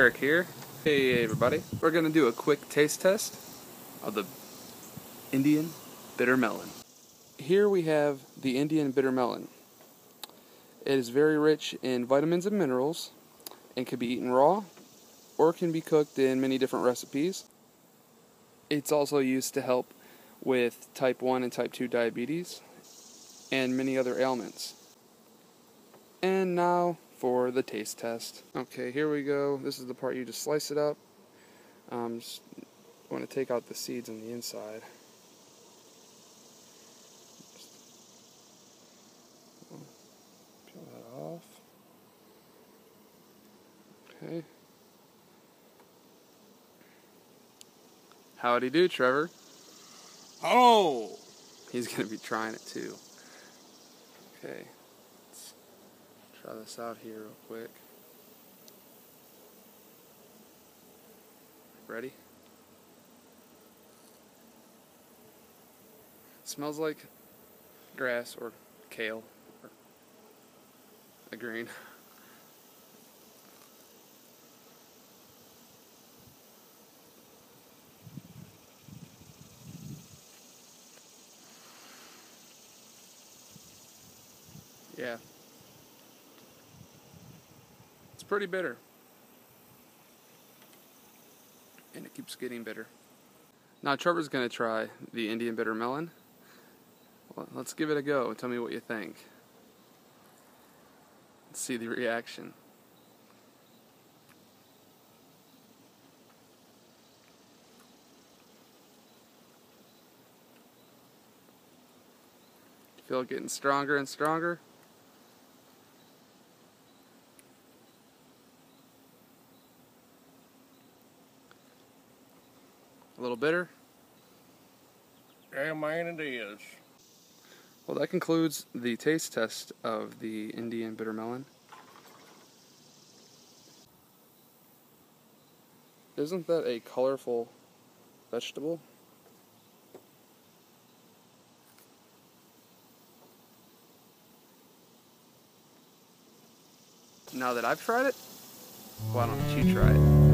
Derek here. Hey everybody. We're gonna do a quick taste test of the Indian bitter melon. Here we have the Indian bitter melon. It is very rich in vitamins and minerals and can be eaten raw or can be cooked in many different recipes. It's also used to help with type 1 and type 2 diabetes and many other ailments. And now for the taste test. Okay, here we go. This is the part you just slice it up. Um, just want to take out the seeds on the inside. Peel that off. Okay. Howdy do, Trevor. Oh! He's going to be trying it too. Okay. Try this out here real quick. Ready? smells like grass or kale or a green. Yeah. Pretty bitter. And it keeps getting bitter. Now Trevor's going to try the Indian bitter melon. Well, let's give it a go. Tell me what you think. Let's see the reaction. Feel it getting stronger and stronger. A little bitter? Yeah, man, it is. Well, that concludes the taste test of the Indian bitter melon. Isn't that a colorful vegetable? Now that I've tried it, why don't you try it?